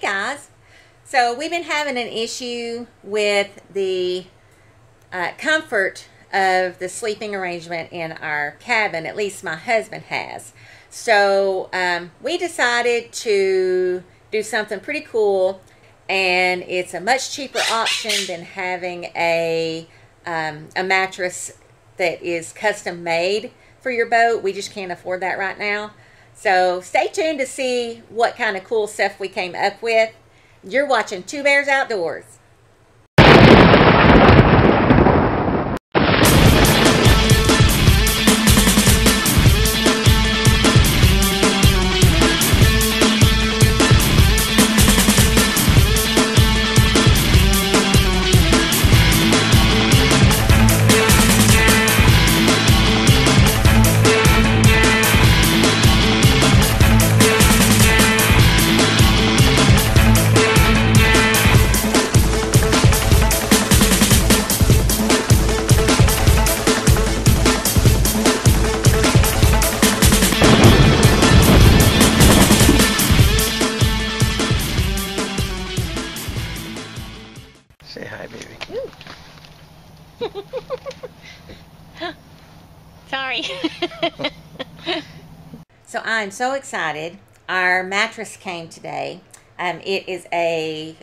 guys. So we've been having an issue with the uh, comfort of the sleeping arrangement in our cabin. At least my husband has. So um, we decided to do something pretty cool, and it's a much cheaper option than having a um, a mattress that is custom made for your boat. We just can't afford that right now. So stay tuned to see what kind of cool stuff we came up with. You're watching Two Bears Outdoors. I'm so excited. Our mattress came today. Um, it is a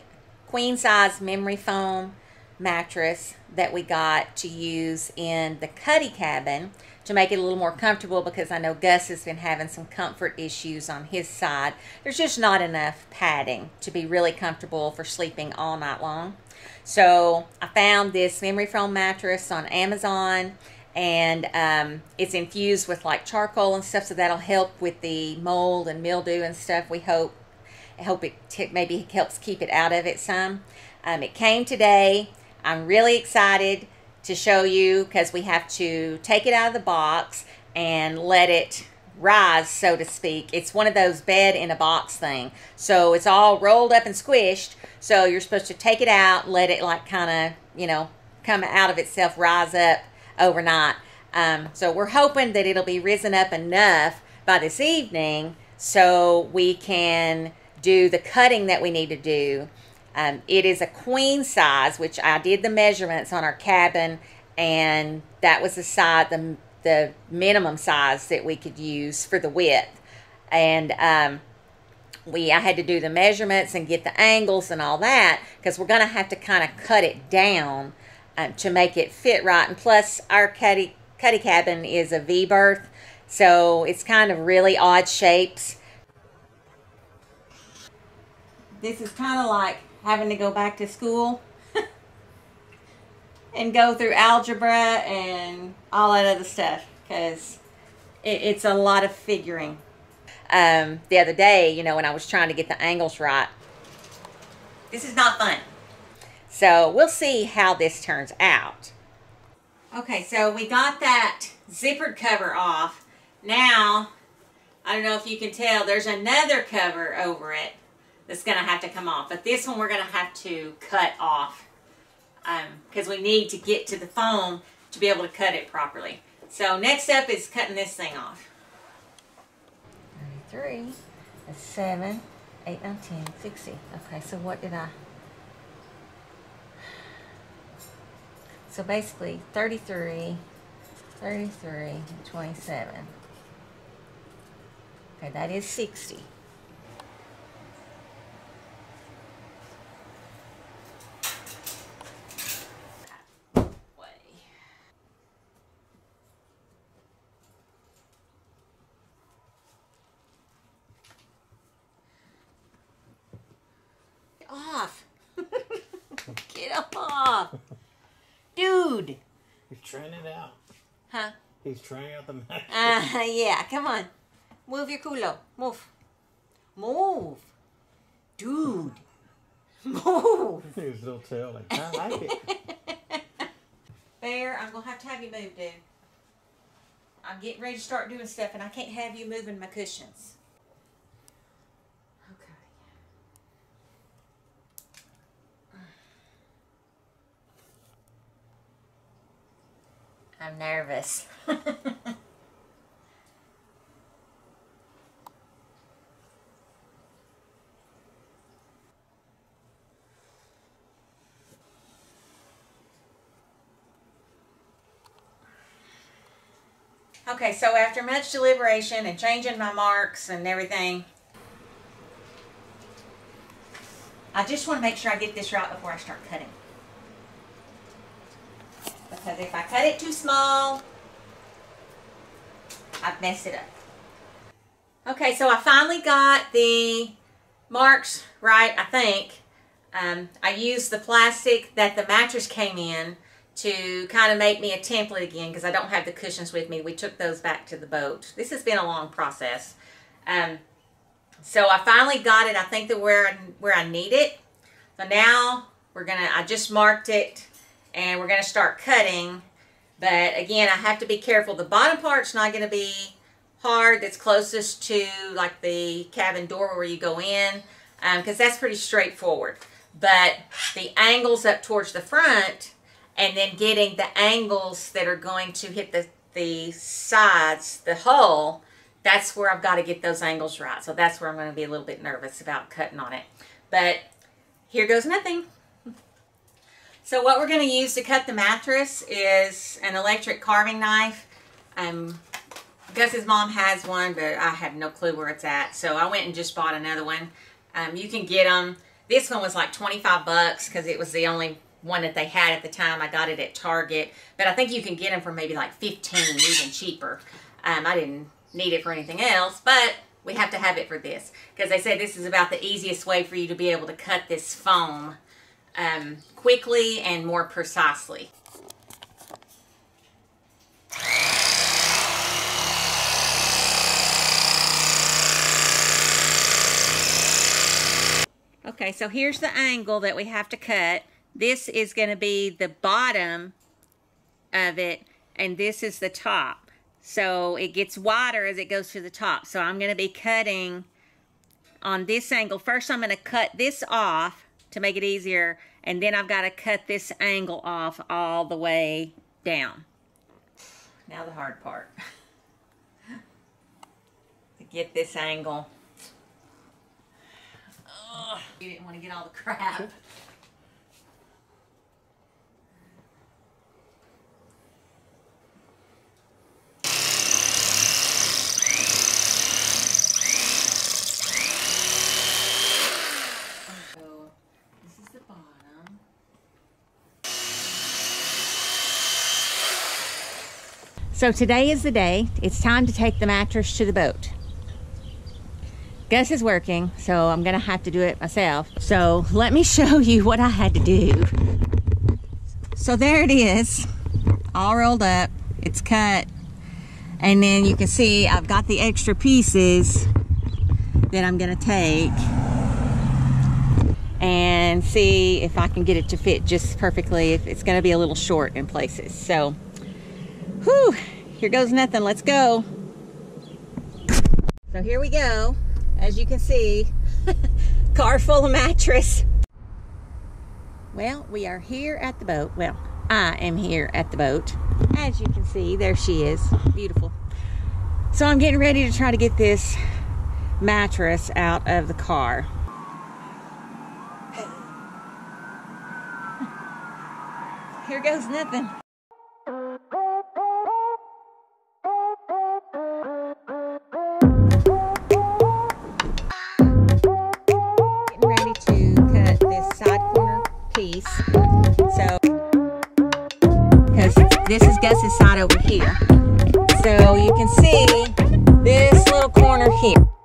queen size memory foam mattress that we got to use in the cuddy cabin to make it a little more comfortable because I know Gus has been having some comfort issues on his side. There's just not enough padding to be really comfortable for sleeping all night long. So I found this memory foam mattress on Amazon and um, it's infused with like charcoal and stuff, so that'll help with the mold and mildew and stuff. We hope, hope it maybe helps keep it out of it some. Um, it came today. I'm really excited to show you because we have to take it out of the box and let it rise, so to speak. It's one of those bed in a box thing. So it's all rolled up and squished. So you're supposed to take it out, let it like kind of, you know, come out of itself, rise up overnight. Um, so we're hoping that it'll be risen up enough by this evening so we can do the cutting that we need to do. Um, it is a queen size, which I did the measurements on our cabin, and that was the size, the, the minimum size that we could use for the width. And um, we I had to do the measurements and get the angles and all that because we're going to have to kind of cut it down um, to make it fit right. And plus, our cuddy, cuddy cabin is a V berth, so it's kind of really odd shapes. This is kind of like having to go back to school and go through algebra and all that other stuff because it, it's a lot of figuring. Um, the other day, you know, when I was trying to get the angles right, this is not fun. So we'll see how this turns out. Okay, so we got that zippered cover off. Now, I don't know if you can tell, there's another cover over it that's going to have to come off. But this one we're going to have to cut off because um, we need to get to the foam to be able to cut it properly. So next up is cutting this thing off. 33, 7, 8, 9, 10, 60. Okay, so what did I... So basically 33, 33, 27. Okay, that is 60. off. Get off. Dude. He's trying it out. Huh? He's trying out the mattress. Uh, yeah, come on. Move your culo. Move. Move. Dude. Move. His little tail like, I like it. Bear, I'm going to have to have you move, dude. I'm getting ready to start doing stuff, and I can't have you moving my cushions. I'm nervous. Okay, so after much deliberation and changing my marks and everything, I just want to make sure I get this right before I start cutting. Because if I cut it too small, I've messed it up. Okay, so I finally got the marks right, I think. Um, I used the plastic that the mattress came in to kind of make me a template again because I don't have the cushions with me. We took those back to the boat. This has been a long process. Um, so I finally got it, I think, that where, where I need it. So now we're going to, I just marked it and we're going to start cutting. But again, I have to be careful. The bottom part's not going to be hard. That's closest to like the cabin door where you go in because um, that's pretty straightforward. But the angles up towards the front and then getting the angles that are going to hit the, the sides, the hull, that's where I've got to get those angles right. So that's where I'm going to be a little bit nervous about cutting on it. But here goes nothing. So what we're going to use to cut the mattress is an electric carving knife. Um, Gus's mom has one, but I have no clue where it's at. So I went and just bought another one. Um, you can get them. This one was like 25 bucks because it was the only one that they had at the time. I got it at Target. But I think you can get them for maybe like 15, even cheaper. Um, I didn't need it for anything else, but we have to have it for this. Because they said this is about the easiest way for you to be able to cut this foam um, quickly and more precisely. Okay, so here's the angle that we have to cut. This is going to be the bottom of it, and this is the top. So it gets wider as it goes to the top. So I'm going to be cutting on this angle. First, I'm going to cut this off to make it easier, and then I've got to cut this angle off all the way down. Now the hard part. to get this angle. Ugh, you didn't want to get all the crap. So today is the day. It's time to take the mattress to the boat. Gus is working, so I'm gonna have to do it myself. So let me show you what I had to do. So there it is, all rolled up. It's cut. And then you can see I've got the extra pieces that I'm gonna take and see if I can get it to fit just perfectly. If it's gonna be a little short in places. So Whew, here goes nothing. Let's go. So here we go. As you can see, car full of mattress. Well, we are here at the boat. Well, I am here at the boat. As you can see, there she is. Beautiful. So I'm getting ready to try to get this mattress out of the car. Here goes nothing. This is Gus's side over here. So you can see this little corner here.